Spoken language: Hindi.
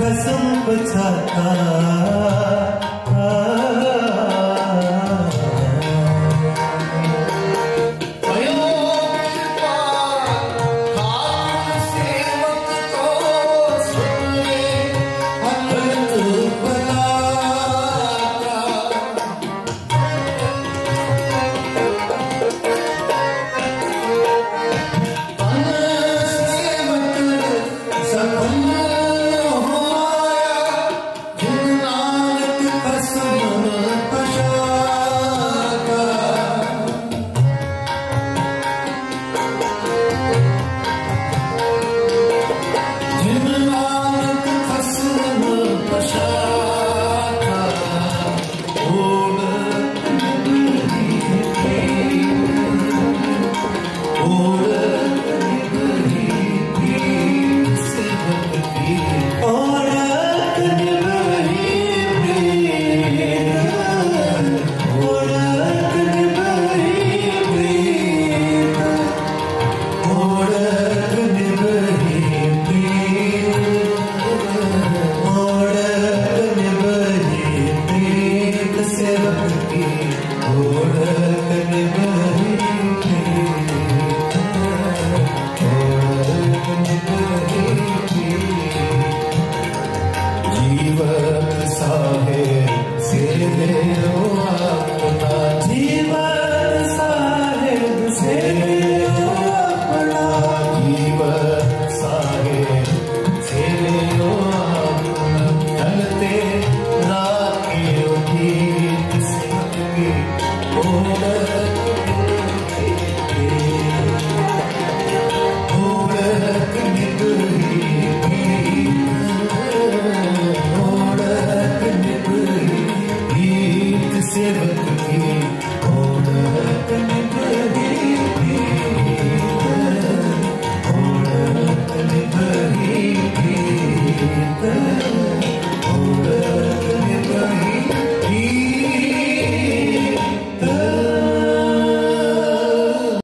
कसम पछाता